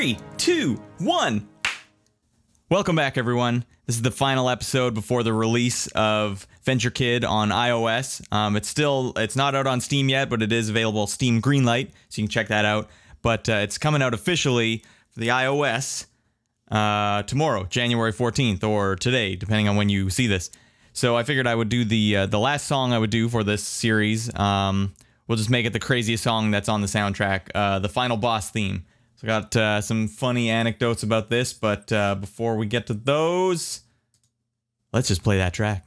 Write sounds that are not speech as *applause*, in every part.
Three, two, one. Welcome back, everyone. This is the final episode before the release of Venture Kid on iOS. Um, it's still it's not out on Steam yet, but it is available Steam Greenlight, so you can check that out. But uh, it's coming out officially for the iOS uh, tomorrow, January 14th, or today, depending on when you see this. So I figured I would do the uh, the last song I would do for this series. Um, we'll just make it the craziest song that's on the soundtrack, uh, the final boss theme. So I got uh, some funny anecdotes about this, but uh, before we get to those, let's just play that track.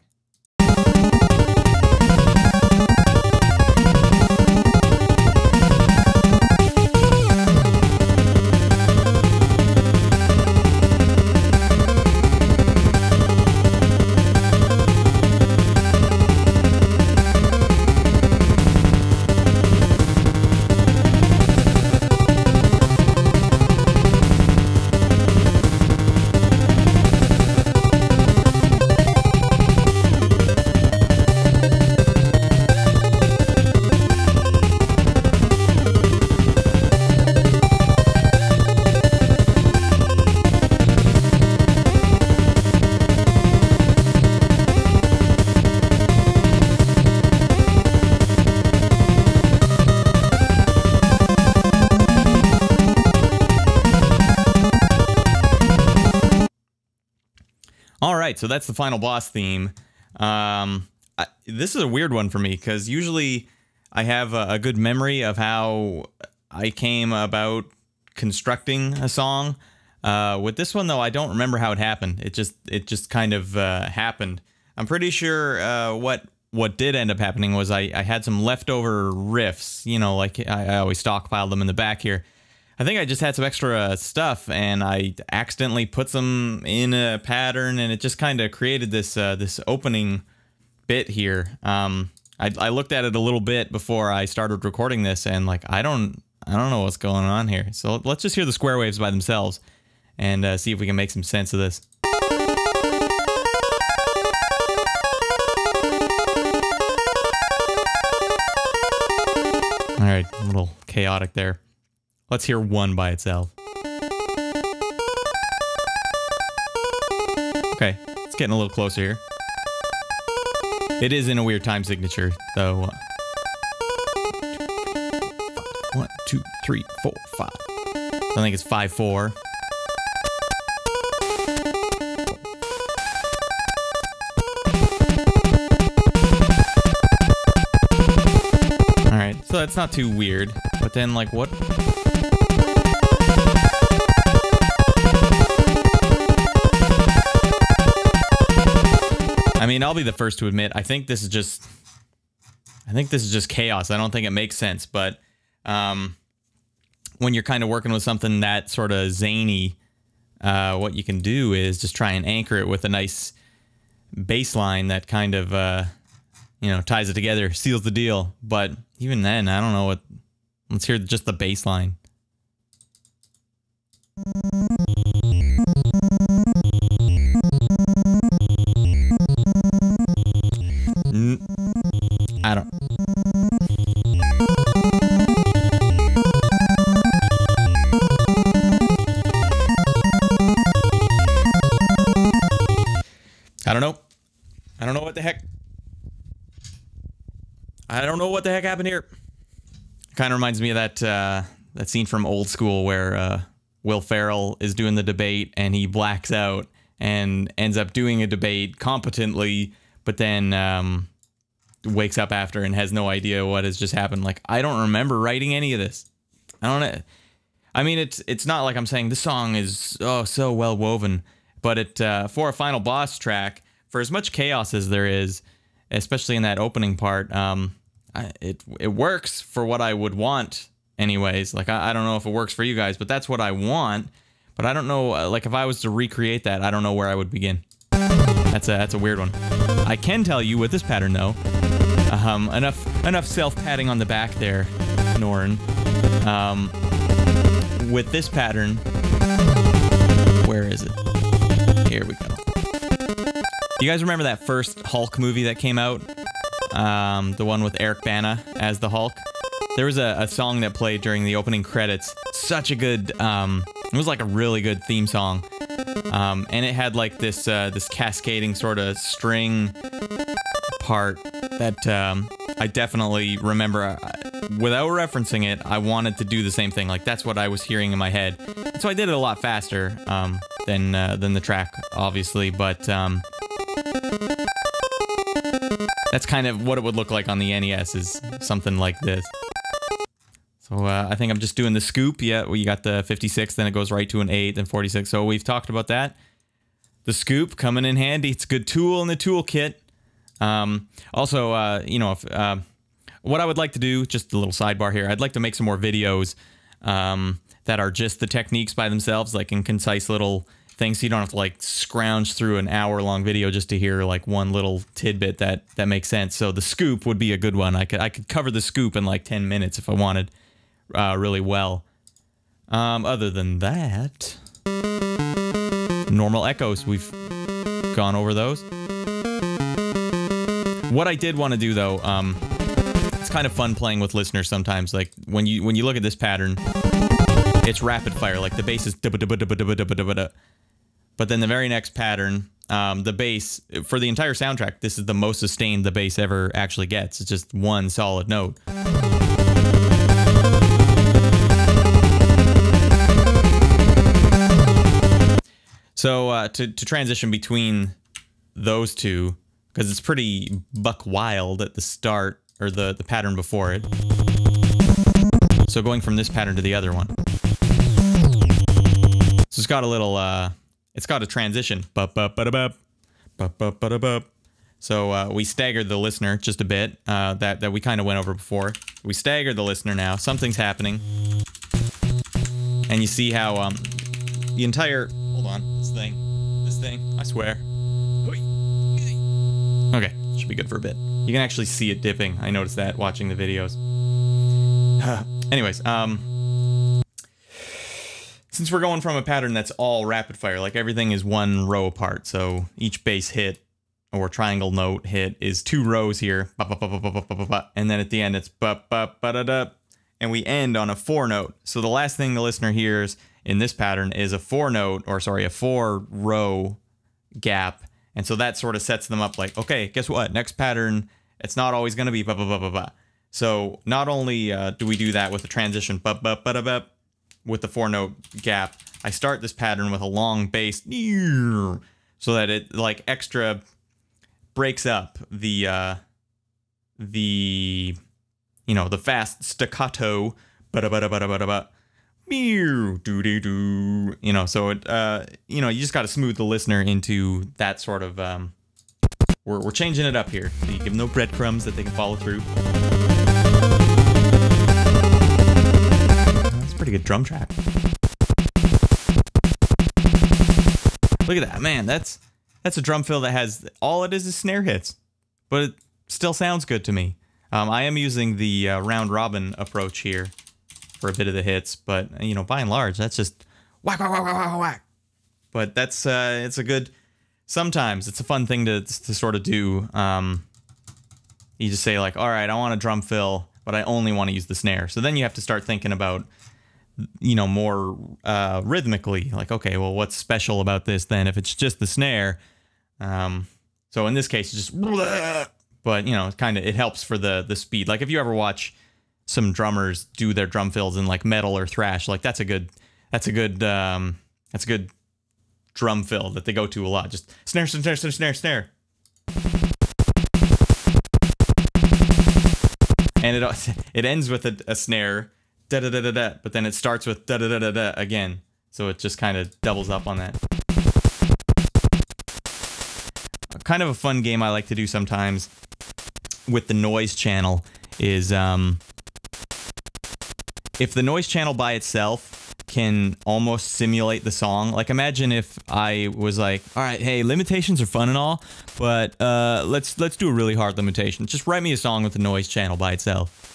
Right, so that's the final boss theme. Um, I, this is a weird one for me because usually I have a, a good memory of how I came about constructing a song. Uh, with this one though, I don't remember how it happened. It just it just kind of uh, happened. I'm pretty sure uh, what what did end up happening was I, I had some leftover riffs. You know, like I, I always stockpile them in the back here. I think I just had some extra stuff and I accidentally put them in a pattern and it just kind of created this uh, this opening bit here. Um, I, I looked at it a little bit before I started recording this and like I don't I don't know what's going on here. So let's just hear the square waves by themselves and uh, see if we can make some sense of this. All right, a little chaotic there. Let's hear one by itself. Okay, it's getting a little closer here. It is in a weird time signature, though. Uh, one, two, three, four, five. I think it's five, four. All right, so that's not too weird. But then, like, what? Mean, I'll be the first to admit, I think this is just, I think this is just chaos. I don't think it makes sense. But um, when you're kind of working with something that sort of zany, uh, what you can do is just try and anchor it with a nice bassline that kind of, uh, you know, ties it together, seals the deal. But even then, I don't know what. Let's hear just the bass know what the heck happened here. Kind of reminds me of that uh, that scene from Old School where uh, Will Ferrell is doing the debate and he blacks out and ends up doing a debate competently, but then um, wakes up after and has no idea what has just happened. Like I don't remember writing any of this. I don't. I mean, it's it's not like I'm saying this song is oh so well woven, but it uh, for a final boss track, for as much chaos as there is, especially in that opening part, um, I, it it works for what I would want. Anyways, like I, I don't know if it works for you guys, but that's what I want. But I don't know, uh, like if I was to recreate that, I don't know where I would begin. That's a that's a weird one. I can tell you with this pattern though, um, enough enough self patting on the back there, Norrin. Um, with this pattern, where is it? Here we go. You guys remember that first Hulk movie that came out? Um, the one with Eric Bana as the Hulk. There was a, a song that played during the opening credits. Such a good um, It was like a really good theme song, um, and it had like this uh, this cascading sort of string part that um, I definitely remember. Uh, without referencing it, I wanted to do the same thing. Like that's what I was hearing in my head, so I did it a lot faster um, than uh, than the track, obviously. But um, that's kind of what it would look like on the NES. Is something like this. So uh, I think I'm just doing the scoop. Yeah, well, you got the 56, then it goes right to an 8, then 46. So we've talked about that. The scoop coming in handy. It's a good tool in the toolkit. Um, also, uh, you know, if, uh, what I would like to do, just a little sidebar here, I'd like to make some more videos um, that are just the techniques by themselves, like in concise little things. So you don't have to like scrounge through an hour long video just to hear like one little tidbit that that makes sense. So the scoop would be a good one. I could I could cover the scoop in like 10 minutes if I wanted uh, really well. Um, other than that, normal echoes, we've gone over those. What I did want to do though, um, it's kind of fun playing with listeners sometimes. Like when you when you look at this pattern, it's rapid fire. Like the bass is but then the very next pattern, um, the bass for the entire soundtrack, this is the most sustained the bass ever actually gets. It's just one solid note. So uh, to to transition between those two, because it's pretty buck wild at the start or the the pattern before it. So going from this pattern to the other one. So it's got a little uh, it's got a transition. So uh, we staggered the listener just a bit. Uh, that that we kind of went over before. We staggered the listener now. Something's happening, and you see how um, the entire hold on this thing this thing I swear. Okay, should be good for a bit. You can actually see it dipping. I noticed that watching the videos. *sighs* Anyways, um, since we're going from a pattern that's all rapid fire, like everything is one row apart, so each bass hit or triangle note hit is two rows here, and then at the end it's and we end on a four note. So the last thing the listener hears in this pattern is a four note, or sorry, a four row gap. And so that sort of sets them up like, okay, guess what? Next pattern, it's not always going to be. So not only uh, do we do that with the transition, with the four note gap, I start this pattern with a long bass so that it like extra breaks up the, uh, the, you know, the fast staccato, but, but, but, but, but, meow doo doo doo you know so it uh you know you just got to smooth the listener into that sort of um we're, we're changing it up here. So you give them no breadcrumbs that they can follow through good drum track look at that man that's that's a drum fill that has all it is is snare hits but it still sounds good to me um, I am using the uh, round robin approach here for a bit of the hits, but you know, by and large, that's just whack whack whack whack whack. But that's uh, it's a good. Sometimes it's a fun thing to to sort of do. Um, you just say like, all right, I want a drum fill, but I only want to use the snare. So then you have to start thinking about, you know, more uh, rhythmically. Like, okay, well, what's special about this then? If it's just the snare, um, so in this case, it's just. But you know, it kind of it helps for the the speed. Like if you ever watch some drummers do their drum fills in like metal or thrash. Like that's a good that's a good um that's a good drum fill that they go to a lot. Just snare snare snare snare snare. And it *laughs* it ends with a, a snare da da da da da, but then it starts with da da da da da again. So it just kind of doubles up on that. Kind of a fun game I like to do sometimes with the noise channel is um, if the noise channel by itself can almost simulate the song, like imagine if I was like, all right, hey, limitations are fun and all, but uh, let's let's do a really hard limitation. Just write me a song with the noise channel by itself.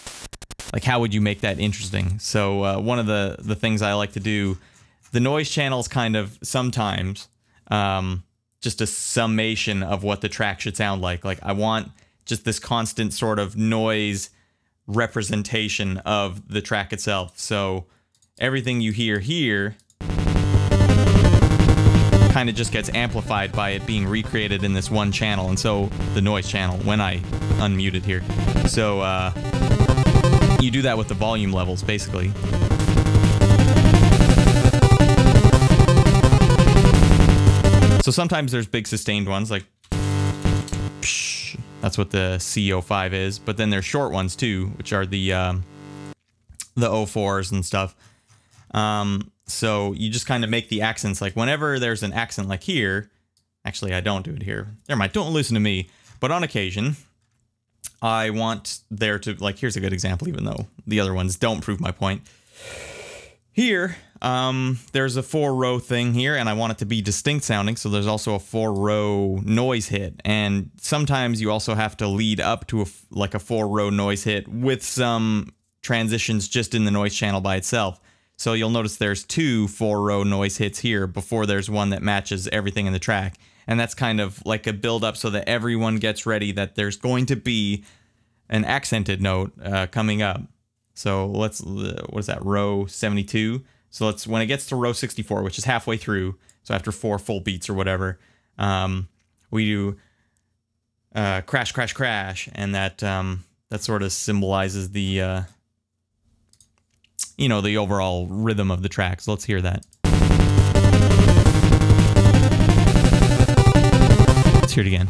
Like, how would you make that interesting? So uh, one of the the things I like to do, the noise channel is kind of sometimes um, just a summation of what the track should sound like. Like I want just this constant sort of noise representation of the track itself. So everything you hear here kind of just gets amplified by it being recreated in this one channel, and so the noise channel when I unmuted here. So uh, you do that with the volume levels, basically. So sometimes there's big sustained ones, like that's what the CO5 is, but then there's short ones too, which are the um, the O4s and stuff. Um, so you just kind of make the accents like whenever there's an accent like here. Actually, I don't do it here. Never mind. Don't listen to me. But on occasion, I want there to like. Here's a good example, even though the other ones don't prove my point. Here, um, there's a four row thing here, and I want it to be distinct sounding. So there's also a four row noise hit, and sometimes you also have to lead up to a like a four row noise hit with some transitions just in the noise channel by itself. So you'll notice there's two four row noise hits here before there's one that matches everything in the track. And that's kind of like a build up so that everyone gets ready that there's going to be an accented note uh, coming up. So let's, uh, what is that, row 72? So let's, when it gets to row 64, which is halfway through, so after four full beats or whatever, um, we do uh, crash, crash, crash. And that, um, that sort of symbolizes the, uh, you know, the overall rhythm of the track. So let's hear that. Again.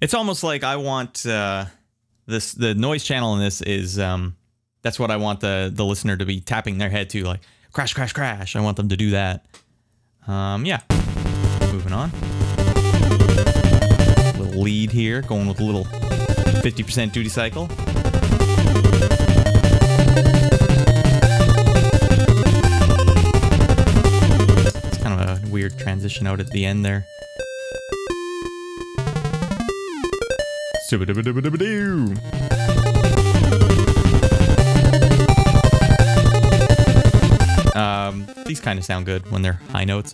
It's almost like I want uh, this. The noise channel in this is um, that's what I want the the listener to be tapping their head to, like crash, crash, crash. I want them to do that. Um, yeah. Moving on. Little lead here, going with a little 50% duty cycle. Transition out at the end there. Um, these kind of sound good when they're high notes.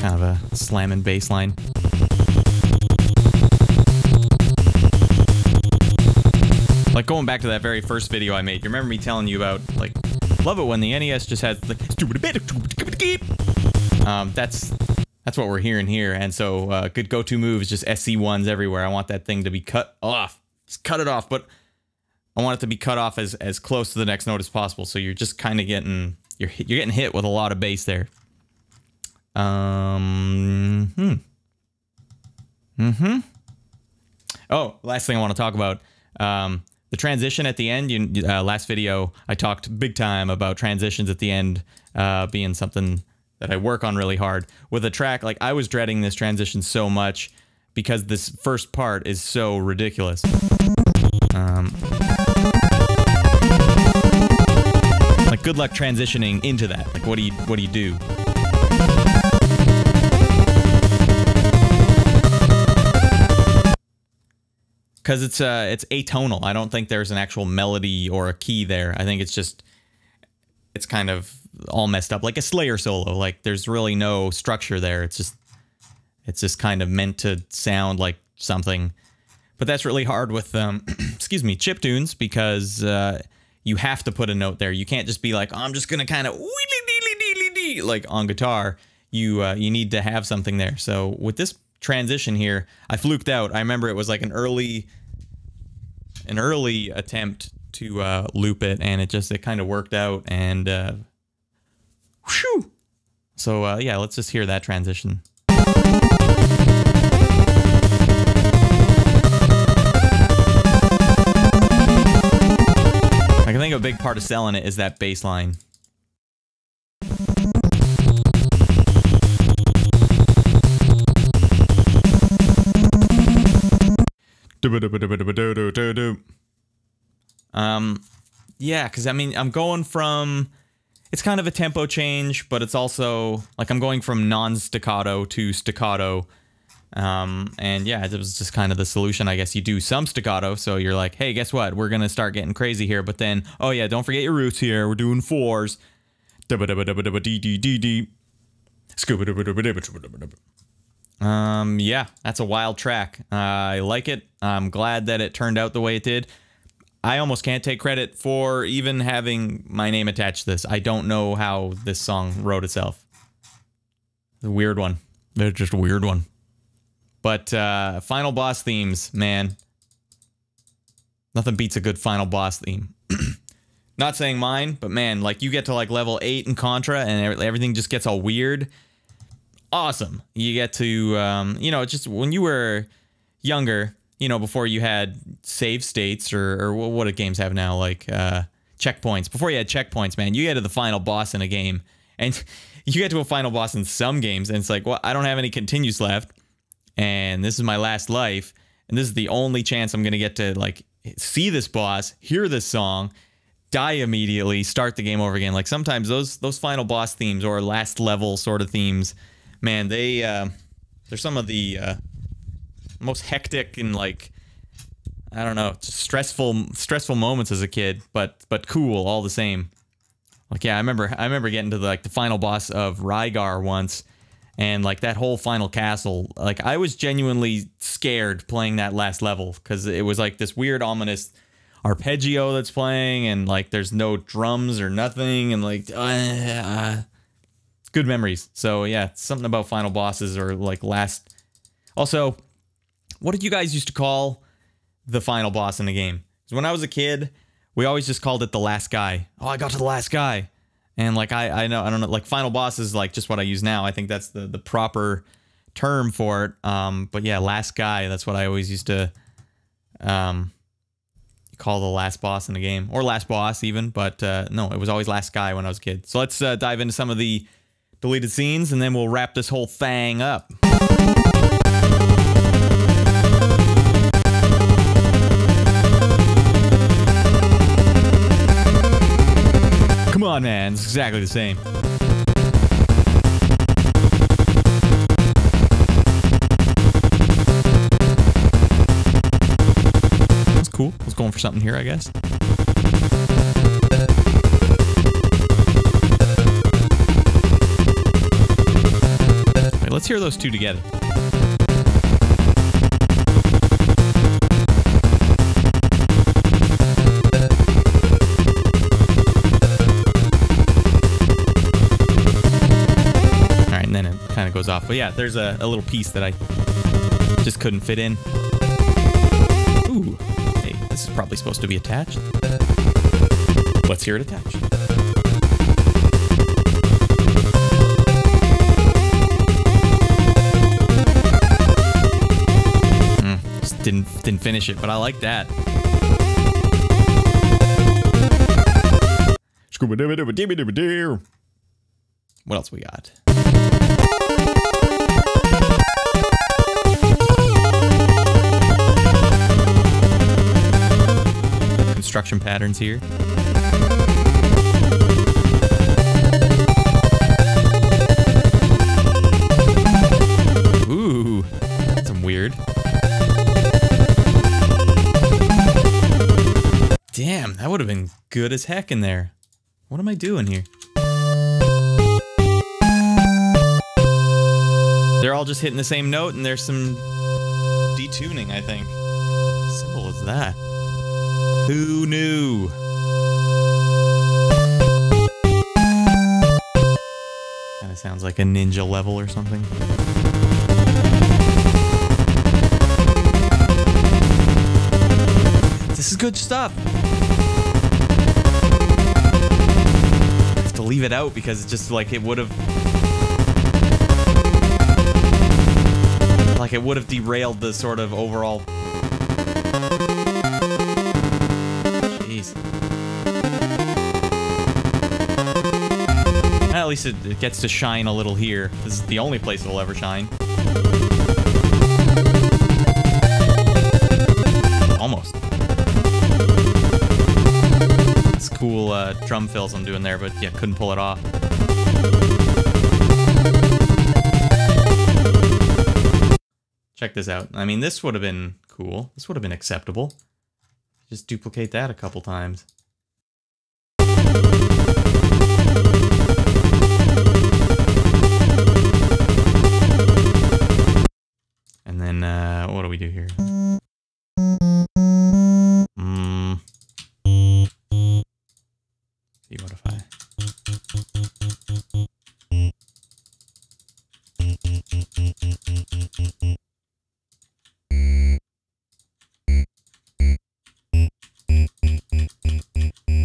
Kind of a slamming bass line. Going back to that very first video I made, you remember me telling you about like love it when the NES just has bit um that's that's what we're hearing here and so uh, good go-to move is just SC1s everywhere. I want that thing to be cut off. Just cut it off, but I want it to be cut off as as close to the next note as possible. So you're just kind of getting you're you're getting hit with a lot of bass there. Um hmm. Mm-hmm. Oh, last thing I want to talk about. Um, the transition at the end. You, uh, last video, I talked big time about transitions at the end uh, being something that I work on really hard. With a track, like I was dreading this transition so much because this first part is so ridiculous. Um, like good luck transitioning into that. Like what do you what do you do? Because it's uh it's atonal. I don't think there's an actual melody or a key there. I think it's just it's kind of all messed up, like a Slayer solo. Like there's really no structure there. It's just it's just kind of meant to sound like something. But that's really hard with um *clears throat* excuse me chip tunes because uh, you have to put a note there. You can't just be like oh, I'm just gonna kind of like on guitar. You uh, you need to have something there. So with this transition here, I fluked out. I remember it was like an early an early attempt to uh, loop it, and it just it kind of worked out. And uh, whew. So uh, yeah, let's just hear that transition. I think a big part of selling it is that bass line. Um, yeah, because I mean, I'm going from. It's kind of a tempo change, but it's also like I'm going from non staccato to staccato. Um, and yeah, it was just kind of the solution. I guess you do some staccato, so you're like, hey, guess what? We're gonna start getting crazy here. But then, oh yeah, don't forget your roots here. We're doing fours. Um, yeah, that's a wild track. Uh, I like it. I'm glad that it turned out the way it did. I almost can't take credit for even having my name attached to this. I don't know how this song wrote itself. The weird one. They're just a weird one. But uh, final boss themes, man. Nothing beats a good final boss theme. *clears throat* Not saying mine, but man, like you get to like level 8 in Contra and everything just gets all weird. Awesome. You get to, um, you know, just when you were younger, you know, before you had save states or, or what do games have now, like uh, checkpoints. Before you had checkpoints, man, you get to the final boss in a game and *laughs* you get to a final boss in some games and it's like, well, I don't have any continues left and this is my last life and this is the only chance I'm going to get to like see this boss, hear this song, die immediately, start the game over again. Like sometimes those those final boss themes or last level sort of themes, man, they uh, they're some of the uh, most hectic and like I don't know, stressful stressful moments as a kid, but but cool all the same. Like yeah, I remember I remember getting to the, like the final boss of Rygar once and like that whole final castle like i was genuinely scared playing that last level because it was like this weird ominous arpeggio that's playing and like there's no drums or nothing and like uh, good memories so yeah something about final bosses or like last also what did you guys used to call the final boss in the game because when i was a kid we always just called it the last guy oh i got to the last guy and like I, I know I don't know like final boss is like just what I use now. I think that's the the proper term for it. Um, but yeah, last guy. That's what I always used to um call the last boss in the game or last boss even. But uh, no, it was always last guy when I was a kid. So let's uh, dive into some of the deleted scenes and then we'll wrap this whole thing up. Come on, man. It's exactly the same. That's cool. I was going for something here, I guess. Let's hear those two together. Alright, and then it Kind of goes off. But yeah, there's a, a little piece that I just couldn't fit in. Ooh, hey, this is probably supposed to be attached. Let's hear it attached. Didn't finish it, but I like that. What else we got? construction patterns here. Good as heck in there. What am I doing here? They're all just hitting the same note and there's some detuning, I think. Simple as that. Who knew? Kind of sounds like a ninja level or something. This is good stuff. Leave it out because it's just like it would have like it would have derailed the sort of overall Jeez. at least it, it gets to shine a little here. This is the only place it'll ever shine. uh, drum fills I'm doing there, but yeah, couldn't pull it off. Check this out. I mean, this would have been cool. This would have been acceptable. Just duplicate that a couple times. And then, uh, what do we do here? See what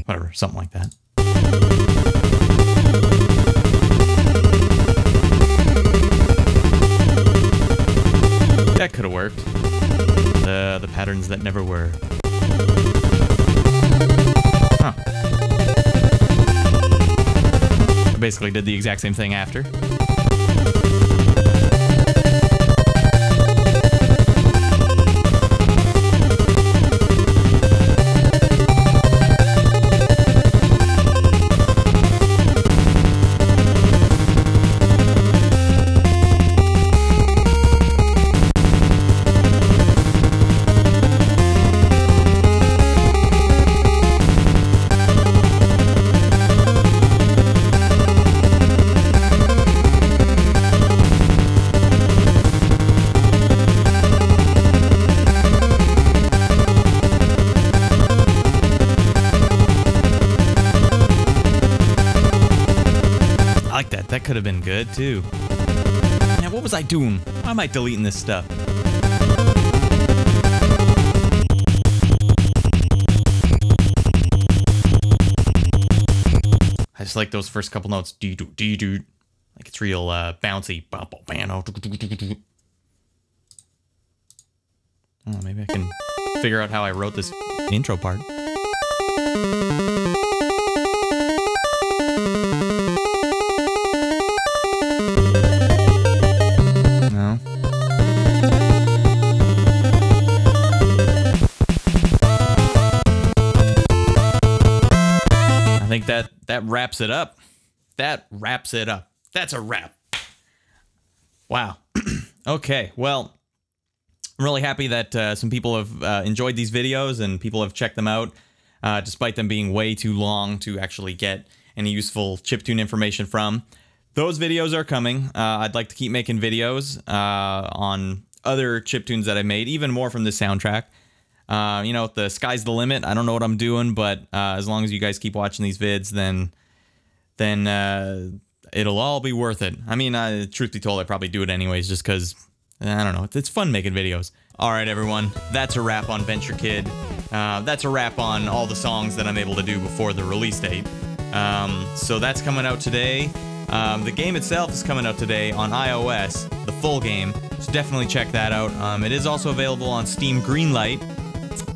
whatever, something like that. That could have worked. The the patterns that never were. Basically did the exact same thing after. Like that. That could have been good too. Now, what was I doing? Why am I deleting this stuff? I just like those first couple notes. Dee doo dee doo. Like it's real uh, bouncy. No. Oh, maybe I can figure out how I wrote this intro part. That wraps it up. That wraps it up. That's a wrap. Wow. *clears throat* okay. Well, I'm really happy that uh, some people have uh, enjoyed these videos and people have checked them out, uh, despite them being way too long to actually get any useful chiptune information from. Those videos are coming. Uh, I'd like to keep making videos uh, on other chiptunes that I made, even more from this soundtrack. Uh, you know, the sky's the limit. I don't know what I'm doing, but uh, as long as you guys keep watching these vids, then then uh, it'll all be worth it. I mean, uh, truth be told, I probably do it anyways, just because I don't know. It's fun making videos. All right, everyone, that's a wrap on Venture Kid. Uh, that's a wrap on all the songs that I'm able to do before the release date. Um, so that's coming out today. Um, the game itself is coming out today on iOS, the full game. So definitely check that out. Um, it is also available on Steam Greenlight,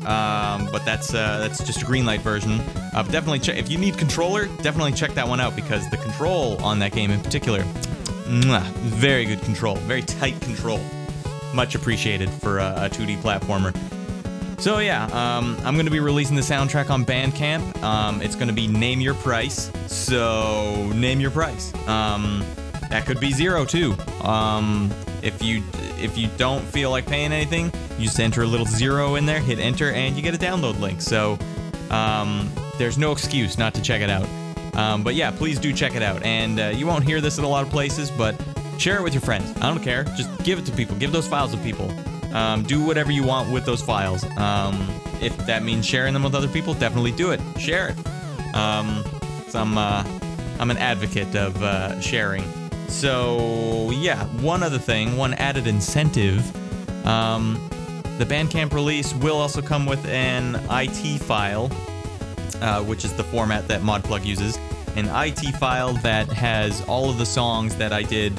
um, but that's uh, that's just a green light version. Uh, definitely check if you need controller. Definitely check that one out because the control on that game in particular, mwah, very good control, very tight control. Much appreciated for a, a 2D platformer. So yeah, um, I'm to be releasing the soundtrack on Bandcamp. Um, it's to be Name Your Price. So name your price. Um, that could be zero too. Um, if you if you don't feel like paying anything, you just enter a little zero in there, hit enter, and you get a download link. So um, there's no excuse not to check it out. Um, but yeah, please do check it out. And uh, you won't hear this in a lot of places, but share it with your friends. I don't care. Just give it to people. Give those files to people. Um, do whatever you want with those files. Um, if that means sharing them with other people, definitely do it. Share it. Um, I'm, uh, I'm an advocate of uh, sharing. So yeah, one other thing, one added incentive. Um, the Bandcamp release will also come with an IT file, uh, which is the format that ModPlug uses. An IT file that has all of the songs that I did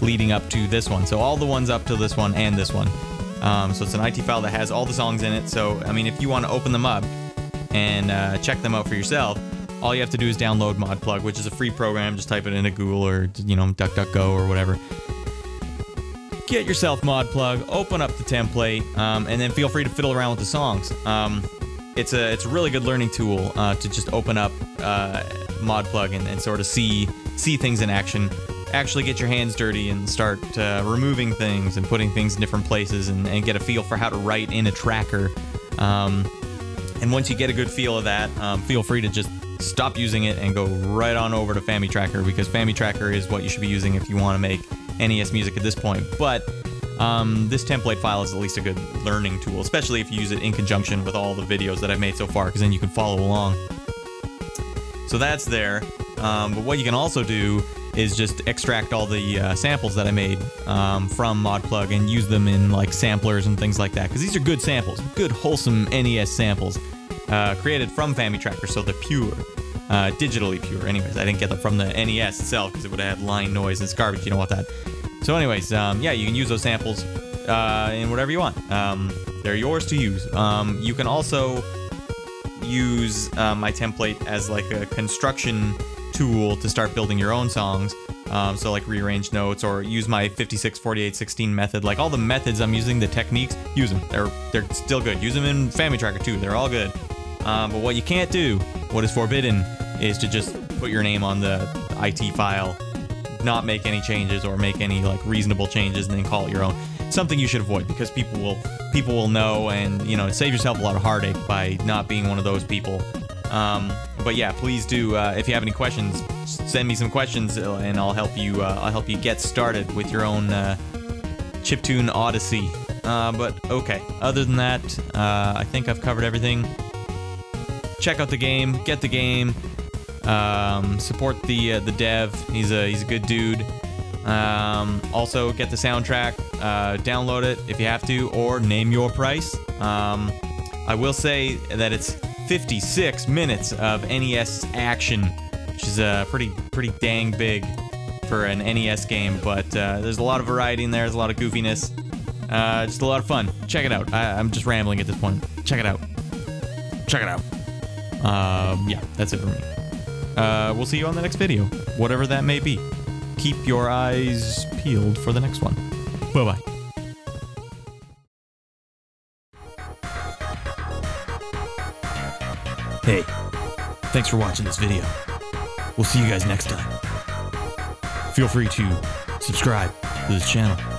leading up to this one. So all the ones up to this one and this one. Um, so it's an IT file that has all the songs in it. So I mean, if you want to open them up and uh, check them out for yourself, all you have to do is download ModPlug, which is a free program. Just type it into Google or you know DuckDuckGo or whatever. Get yourself ModPlug, open up the template, um, and then feel free to fiddle around with the songs. Um, it's a it's a really good learning tool uh, to just open up uh, ModPlug and, and sort of see see things in action. Actually, get your hands dirty and start uh, removing things and putting things in different places and, and get a feel for how to write in a tracker. Um, and once you get a good feel of that, um, feel free to just stop using it and go right on over to FamiTracker because FamiTracker is what you should be using if you want to make NES music at this point. But um, this template file is at least a good learning tool, especially if you use it in conjunction with all the videos that I've made so far, because then you can follow along. So that's there. Um, but what you can also do is just extract all the uh, samples that I made um, from ModPlug and use them in like samplers and things like that. Because these are good samples, good wholesome NES samples uh, created from FamiTracker, so they're pure, uh, digitally pure. Anyways, I didn't get them from the NES itself because it would have had line noise and it's garbage. You don't want that. So, anyways, um, yeah, you can use those samples uh, in whatever you want. Um, they're yours to use. Um, you can also use uh, my template as like a construction tool to start building your own songs. Um, so like rearrange notes or use my 56, 48, 16 method. Like all the methods I'm using, the techniques, use them. They're they're still good. Use them in FamiTracker too. They're all good. Um, but what you can't do, what is forbidden, is to just put your name on the IT file, not make any changes or make any like reasonable changes and then call it your own. Something you should avoid because people will people will know and you know save yourself a lot of heartache by not being one of those people. Um, but yeah, please do. Uh, if you have any questions, send me some questions uh, and I'll help you. Uh, I'll help you get started with your own uh, chiptune odyssey. Uh, but okay, other than that, uh, I think I've covered everything. Check out the game, get the game, um, support the uh, the dev. He's a he's a good dude. Um, also, get the soundtrack, uh, download it if you have to, or name your price. Um, I will say that it's 56 minutes of NES action, which is uh, pretty pretty dang big for an NES game. But uh, there's a lot of variety in there. There's a lot of goofiness. Uh, just a lot of fun. Check it out. I, I'm just rambling at this point. Check it out. Check it out. Um, yeah, that's it for me. Uh, we'll see you on the next video, whatever that may be. Keep your eyes peeled for the next one. Bye bye. Hey, thanks for watching this video. We'll see you guys next time. Feel free to subscribe to this channel.